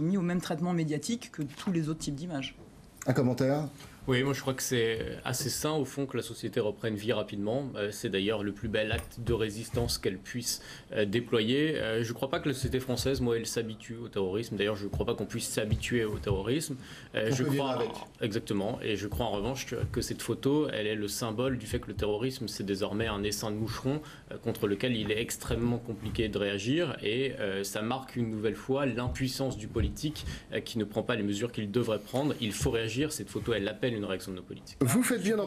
soumis au même traitement médiatique que tous les autres types d'images. Un commentaire? Oui, moi je crois que c'est assez sain au fond que la société reprenne vie rapidement. Euh, c'est d'ailleurs le plus bel acte de résistance qu'elle puisse euh, déployer. Euh, je ne crois pas que la société française, moi, elle s'habitue au terrorisme. D'ailleurs, je ne crois pas qu'on puisse s'habituer au terrorisme. je crois exactement, et je crois en revanche que, cette photo, elle est le symbole du fait que le terrorisme, c'est désormais un essaim de moucherons contre lequel il est extrêmement compliqué de réagir, et ça marque une nouvelle fois l'impuissance du politique qui ne prend pas les mesures qu'il devrait prendre. Il faut réagir. Cette photo, elle appelle une réaction de nos politiques. Vous faites bien d'en